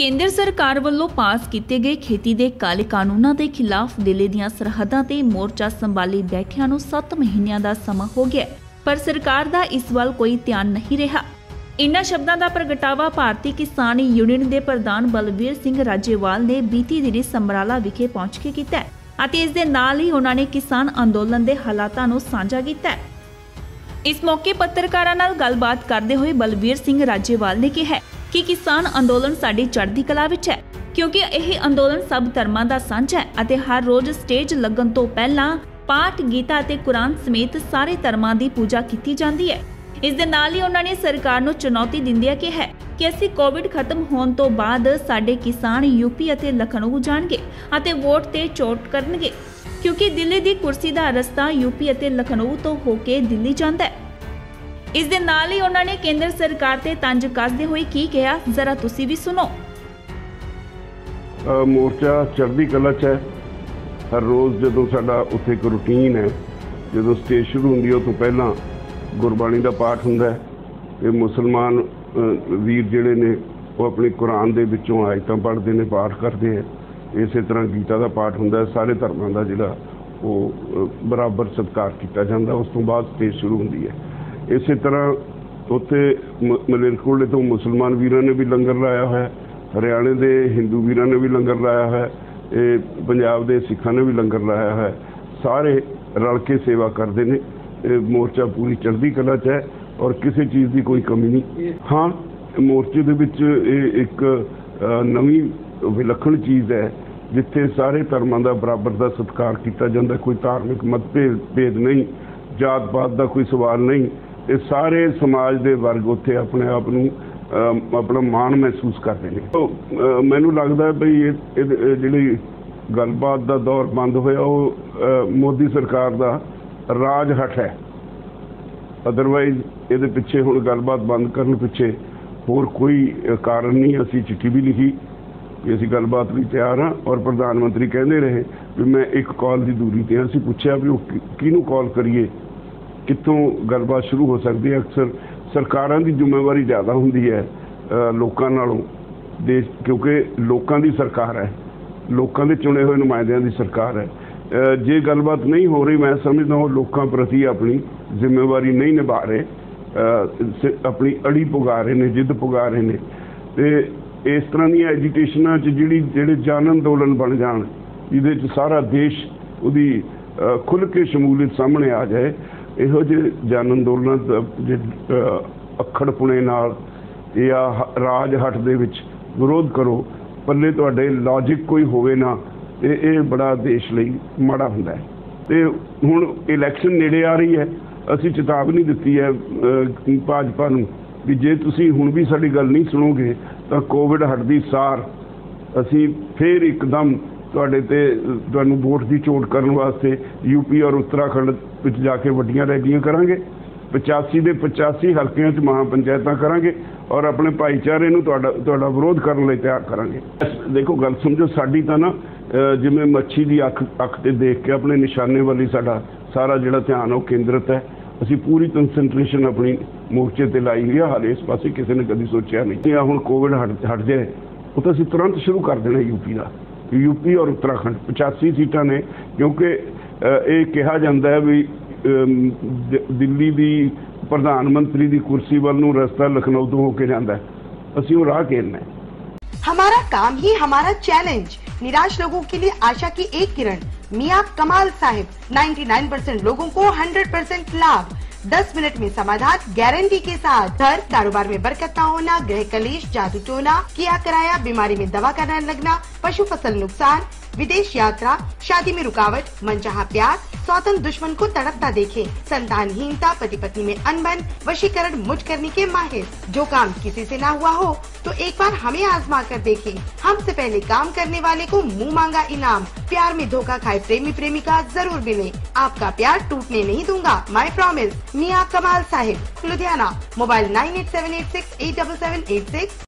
ਕੇਂਦਰ ਸਰਕਾਰ ਵੱਲੋਂ ਪਾਸ ਕੀਤੇ ਗਏ ਖੇਤੀ ਦੇ ਕਾਲੇ ਕਾਨੂੰਨਾਂ ਦੇ ਖਿਲਾਫ ਦਿੱਲੀ ਦੀਆਂ ਸਰਹੱਦਾਂ ਤੇ ਮੋਰਚਾ ਸੰਭਾਲੀ ਬੈਠਿਆਂ ਨੂੰ 7 ਮਹੀਨਿਆਂ ਦਾ ਸਮਾਂ ਹੋ ਗਿਆ ਪਰ ਸਰਕਾਰ ਦਾ ਇਸ ਵੱਲ ਕੋਈ ਧਿਆਨ ਨਹੀਂ ਰਿਹਾ। ਇਨ੍ਹਾਂ ਸ਼ਬਦਾਂ ਦਾ ਪ੍ਰਗਟਾਵਾ ਭਾਰਤੀ ਕਿਸਾਨ ਯੂਨੀਅਨ ਦੇ ਪ੍ਰਧਾਨ ਬਲਵੀਰ ਸਿੰਘ ਰਾਜੇਵਾਲ ਨੇ ਬੀਤੀ ਦਿਨੀ ਸਮਰਾਲਾ ਵਿਖੇ ਪਹੁੰਚ ਕੇ ਕੀਤਾ ਅਤੇ ਇਸ ਦੇ ਨਾਲ ਹੀ ਉਹਨਾਂ ਨੇ ਕਿਸਾਨ ਅੰਦੋਲਨ ਦੇ ਹਾਲਾਤਾਂ ਨੂੰ ਸਾਂਝਾ ਕੀਤਾ ਇਸ ਮੌਕੇ ਪੱਤਰਕਾਰਾਂ ਨਾਲ ਗੱਲਬਾਤ ਕਰਦੇ ਹੋਏ ਬਲਵੀਰ ਸਿੰਘ ਰਾਜੇਵਾਲ ਨੇ ਕਿਹਾ ਕਿ ਕਿਸਾਨ ਅੰਦੋਲਨ ਸਾਡੀ ਚੜ੍ਹਦੀ ਕਲਾ ਵਿੱਚ ਹੈ, ਕਿਉਂਕਿ ਇਹ ਅੰਦੋਲਨ ਸਭ ਧਰਮਾਂ ਦਾ ਸਾਂਝਾ ਹੈ ਅਤੇ ਹਰ ਰੋਜ਼ ਸਟੇਜ ਲੱਗਣ ਤੋਂ ਪਹਿਲਾਂ ਪਾਠ, ਗੀਤਾ ਅਤੇ ਕੁਰਾਨ ਸਮੇਤ ਸਾਰੇ ਧਰਮਾਂ ਦੀ ਪੂਜਾ ਕੀਤੀ ਜਾਂਦੀ ਹੈ। ਇਸ ਦੇ ਨਾਲ ਹੀ ਉਹਨਾਂ ਨੇ ਸਰਕਾਰ ਨੂੰ ਚੁਣੌਤੀ ਦਿੰਦਿਆਂ ਕਿਹਾ ਕਿ ਅਸੀਂ ਕੋਵਿਡ ਖਤਮ ਹੋਣ ਤੋਂ ਬਾਅਦ ਸਾਡੇ ਕਿਸਾਨ ਯੂਪੀ ਅਤੇ ਲਖਨਊ ਜਾਣਗੇ ਅਤੇ ਵੋਟ ਤੇ ਚੋਟ ਕਰਨਗੇ, ਕਿਉਂਕਿ ਦਿੱਲੀ ਦੀ ਕੁਰਸੀ ਦਾ ਰਸਤਾ ਯੂਪੀ ਅਤੇ ਲਖਨਊ ਤੋਂ ਹੋ ਕੇ ਦਿੱਲੀ ਜਾਂਦਾ ਹੈ। ਇਸ ਦੇ ਨਾਲ ਹੀ ਉਹਨਾਂ ਨੇ ਕੇਂਦਰ ਸਰਕਾਰ ਤੇ ਤੰਜ ਕੱਸਦੇ ਹੋਏ ਕੀ ਕਿਹਾ? ਜ਼ਰਾ ਤੁਸੀਂ ਵੀ ਸੁਣੋ। ਮੋਰਚਾ ਚੜ੍ਹਦੀ ਕਲਾ 'ਚ ਹੈ। ਹਰ ਰੋਜ਼ ਜਦੋਂ ਸਾਡਾ ਉੱਥੇ ਇੱਕ ਰੁਟੀਨ ਹੈ, ਜਦੋਂ ਸਟੇਜ ਸ਼ੁਰੂ ਹੁੰਦੀ ਹੈ ਉਹ ਤੋਂ ਪਹਿਲਾਂ ਗੁਰਬਾਣੀ ਦਾ ਪਾਠ ਹੁੰਦਾ ਹੈ। ਤੇ ਮੁਸਲਮਾਨ ਵੀਰ ਜਿਹੜੇ ਨੇ, ਉਹ ਆਪਣੀ ਕੁਰਾਨ ਦੇ ਵਿੱਚੋਂ ਆਇਤਾਂ ਪੜ੍ਹਦੇ ਨੇ, ਪਾਠ ਕਰਦੇ ਹੈ। ਇਸੇ ਤਰ੍ਹਾਂ ਗੀਤਾ ਦਾ ਪਾਠ ਹੁੰਦਾ ਸਾਰੇ ਧਰਮਾਂ ਦਾ ਜਿਹੜਾ ਉਹ ਬਰਾਬਰ ਸਤਿਕਾਰ ਕੀਤਾ ਜਾਂਦਾ। ਉਸ ਤੋਂ ਬਾਅਦ ਸਟੇਜ ਸ਼ੁਰੂ ਹੁੰਦੀ ਹੈ। ਇਸੇ ਤਰ੍ਹਾਂ ਉੱਥੇ ਮ- ਮਲੇਰਕੋਟਲੇ ਤੋਂ ਮੁਸਲਮਾਨ ਵੀਰਾਂ ਨੇ ਵੀ ਲੰਗਰ ਲਾਇਆ ਹੋਇਆ, ਹਰਿਆਣੇ ਦੇ ਹਿੰਦੂ ਵੀਰਾਂ ਨੇ ਵੀ ਲੰਗਰ ਲਾਇਆ ਹੋਇਆ ਹੈ ਇਹ ਪੰਜਾਬ ਦੇ ਸਿੱਖਾਂ ਨੇ ਵੀ ਲੰਗਰ ਲਾਇਆ ਹੋਇਆ। ਹੈ ਸਾਰੇ ਰਲ ਕੇ ਸੇਵਾ ਕਰਦੇ ਨੇ, ਇਹ ਮੋਰਚਾ ਪੂਰੀ ਚੜ੍ਹਦੀ ਕਲਾ 'ਚ ਹੈ ਔਰ ਕਿਸੇ ਚੀਜ਼ ਦੀ ਕੋਈ ਕਮੀ ਨਹੀਂ। ਹਾਂ, ਮੋਰਚੇ ਦੇ ਵਿੱਚ ਇਹ ਇੱਕ ਨਵੀਂ ਵਿਲੱਖਣ ਚੀਜ਼ ਹੈ, ਜਿੱਥੇ ਸਾਰੇ ਧਰਮਾਂ ਦਾ ਬਰਾਬਰ ਦਾ ਸਤਿਕਾਰ ਕੀਤਾ ਜਾਂਦਾ, ਕੋਈ ਧਾਰਮਿਕ ਮਤਭੇਦ, ਭੇਦ ਨਹੀਂ ਜਾਤ ਪਾਤ ਦਾ ਕੋਈ ਸਵਾਲ ਨਹੀਂ ਇਹ ਸਾਰੇ ਸਮਾਜ ਦੇ ਵਰਗ ਉੱਥੇ ਆਪਣੇ ਆਪ ਨੂੰ ਆਪਣਾ ਮਾਣ ਮਹਿਸੂਸ ਕਰਦੇ ਨੇ। ਮੈਨੂੰ ਲੱਗਦਾ ਹੈ ਵੀ ਇਹ ਜਿਹੜੀ ਗੱਲਬਾਤ ਦਾ ਦੌਰ ਬੰਦ ਹੋਇਆ, ਉਹ ਮੋਦੀ ਸਰਕਾਰ ਦਾ ਰਾਜ ਹਟ ਹੈ। ਅਦਰਵਾਈਜ਼ ਇਹਦੇ ਪਿੱਛੇ ਹੁਣ ਗੱਲਬਾਤ ਬੰਦ ਕਰਨ ਪਿੱਛੇ ਹੋਰ ਕੋਈ ਕਾਰਨ ਨਹੀਂ। ਅਸੀਂ ਚਿੱਠੀ ਵੀ ਲਿਖੀ ਕਿ ਅਸੀਂ ਗੱਲਬਾਤ ਲਈ ਤਿਆਰ ਹਾਂ ਔਰ ਪ੍ਰਧਾਨ ਮੰਤਰੀ ਕਹਿੰਦੇ ਰਹੇ ਵੀ ਮੈਂ ਇੱਕ ਕਾਲ ਦੀ ਦੂਰੀ ਤੇ ਹਾਂ। ਅਸੀਂ ਪੁੱਛਿਆ ਵੀ ਉਹ ਕਿਹਨੂੰ ਕਾਲ ਕਰੀਏ? ਕਿੱਥੋਂ ਗੱਲਬਾਤ ਸ਼ੁਰੂ ਹੋ ਸਕਦੀ ਹੈ? ਅਕਸਰ ਸਰਕਾਰਾਂ ਦੀ ਜ਼ਿੰਮੇਵਾਰੀ ਜ਼ਿਆਦਾ ਹੁੰਦੀ ਹੈ ਲੋਕਾਂ ਨਾਲੋਂ। ਦੇਸ਼, ਕਿਉਂਕਿ ਲੋਕਾਂ ਦੀ ਸਰਕਾਰ ਹੈ। ਲੋਕਾਂ ਦੇ ਚੁਣੇ ਹੋਏ ਨੁਮਾਇੰਦਿਆਂ ਦੀ ਸਰਕਾਰ ਹੈ। ਜੇ ਗੱਲਬਾਤ ਨਹੀਂ ਹੋ ਰਹੀ, ਮੈਂ ਸਮਝਦਾ ਉਹ ਲੋਕਾਂ ਪ੍ਰਤੀ ਆਪਣੀ ਜ਼ਿੰਮੇਵਾਰੀ ਨਹੀਂ ਨਿਭਾ ਰਹੇ। ਆਪਣੀ ਅੜੀ ਪੁਗਾ ਰਹੇ ਨੇ, ਜਿੱਦ ਪੁਗਾ ਰਹੇ ਨੇ। ਤੇ ਇਸ ਤਰ੍ਹਾਂ ਦੀਆਂ ਐਜੀਟੇਸ਼ਨਾਂ 'ਚ ਜਿਹੜੀ, ਜਿਹੜੇ ਜਨ ਅੰਦੋਲਨ ਬਣ ਜਾਣ ਜਿਹਦੇ 'ਚ ਸਾਰਾ ਦੇਸ਼ ਉਹਦੀ ਖੁੱਲ੍ਹ ਕੇ ਸ਼ਮੂਲੀਅਤ ਸਾਹਮਣੇ ਆ ਜਾਏ। ਇਹੋ ਜਿਹੇ ਜਨ ਅੰਦੋਲਨਾਂ ਦਾ ਜੇ, ਅ, ਅੱਖੜਪੁਣੇ ਨਾਲ ਜਾਂ ਰਾਜ ਹੱਟ ਦੇ ਵਿੱਚ ਵਿਰੋਧ ਕਰੋ ਪੱਲੇ ਤੁਹਾਡੇ ਲੌਜੀਕ ਕੋਈ ਹੋਵੇ ਨਾ ਤੇ ਇਹ ਬੜਾ ਦੇਸ਼ ਲਈ ਮਾੜਾ ਹੁੰਦਾ ਹੈ। ਤੇ ਹੁਣ ਇਲੈਕਸ਼ਨ ਨੇੜੇ ਆ ਰਹੀ ਹੈ ਅਸੀਂ ਚੇਤਾਵਨੀ ਦਿੱਤੀ ਹੈ ਭਾਜਪਾ ਨੂੰ ਵੀ ਜੇ ਤੁਸੀਂ ਹੁਣ ਵੀ ਸਾਡੀ ਗੱਲ ਨਹੀਂ ਸੁਣੋਗੇ ਤਾਂ ਕੋਵਿਡ ਹਟਦੀ ਸਾਰ ਅਸੀਂ ਫੇਰ ਇੱਕਦਮ ਤੁਹਾਡੇ ਤੇ, ਤੁਹਾਨੂੰ ਵੋਟ ਦੀ ਚੋਟ ਕਰਨ ਵਾਸਤੇ ਯੂਪੀ ਔਰ ਉੱਤਰਾਖੰਡ ਵਿੱਚ ਜਾ ਕੇ ਵੱਡੀਆਂ ਰੈਲੀਆਂ ਕਰਾਂਗੇ 85 ਦੇ 85 ਹਲਕਿਆਂ 'ਚ ਮਹਾਂ ਪੰਚਾਇਤਾਂ ਕਰਾਂਗੇ ਔਰ ਆਪਣੇ ਭਾਈਚਾਰੇ ਨੂੰ ਤੁਹਾਡਾ ਤੁਹਾਡਾ ਵਿਰੋਧ ਕਰਨ ਲਈ ਤਿਆਰ ਕਰਾਂਗੇ। ਦੇਖੋ, ਗੱਲ ਸਮਝੋ, ਸਾਡੀ ਤਾਂ ਨਾ ਜਿਵੇਂ ਮੱਛੀ ਦੀ ਅੱਖ ਅੱਖ ਤੇ ਦੇਖ ਕੇ ਆਪਣੇ ਨਿਸ਼ਾਨੇ ਵੱਲ ਸਾਡਾ ਸਾਰਾ ਜਿਹੜਾ ਧਿਆਨ ਉਹ ਕੇਂਦਰਿਤ ਹੈ। ਅਸੀਂ ਪੂਰੀ ਕਨਸੈਂਟਰੇਸ਼ਨ ਆਪਣੀ ਮੋਰਚੇ ਤੇ ਲਾਈ ਹੋਈ ਹੈ ਹਾਲੇ ਇਸ ਪਾਸੇ ਕਿਸੇ ਨੇ ਕਦੀ ਸੋਚਿਆ ਨਹੀਂ। ਕਿ ਹੁਣ ਕੋਵਿਡ ਹਟ ਹਟ ਜਾਏ, ਉਹ ਤਾਂ ਅਸੀਂ ਤੁਰੰਤ ਸ਼ੁਰੂ ਕਰ ਦੇਣਾ ਯੂਪੀ ਦਾ। ਯੂਪੀ ਔਰ ਉੱਤਰਾਖੰਡ 85 ਸੀਟਾਂ ਨੇ ਕਿਉਂਕਿ ਅ, ਇਹ ਕਿਹਾ ਜਾਂਦਾ ਹੈ ਵੀ ਅਮ, ਦ- ਦਿੱਲੀ ਦੀ ਪ੍ਰਧਾਨ ਮੰਤਰੀ ਦੀ ਕੁਰਸੀ ਵੱਲ ਨੂੰ ਰਸਤਾ ਲਖਨਊ ਤੋਂ ਹੋ ਕੇ ਜਾਂਦਾ ਹੈ ਅਸੀਂ ਉਹ ਰਾਹ ਘੇਰਨਾ ਹੈ हमारा काम ही हमारा चैलेंज निराश लोगों के लिए आशा की एक किरण मियाँ कमाल साहिब 99% लोगों को 100% लाभ 10 मिनट में समाधान गारंटी के साथ घर कारोबार में बरकत न होना गृह कलेश जादू टोना किया कराया बीमारी में दवा करना लगना पशु फसल नुकसान विदेश यात्रा, शादी में रुकावट, मनचाहा प्यार सौतन दुश्मन को तड़पता देखे। संतानहीनता पति पत्नी में अनबन, वशीकरण मुझ करने के माहिर। जो काम किसी से ना हुआ हो तो एक बार हमें आजमा कर देखें। हमसे पहले काम करने वाले को मुँह मांगा इनाम। प्यार में धोखा खाए प्रेमी प्रेमिका ज़रूर मिले। आपका प्यार टूटने नहीं दूँगा माई प्रॉमिस मियाँ Kamal Sahib, Ludhiana. Mobile nine eight seven eight six, eight double seven eight six.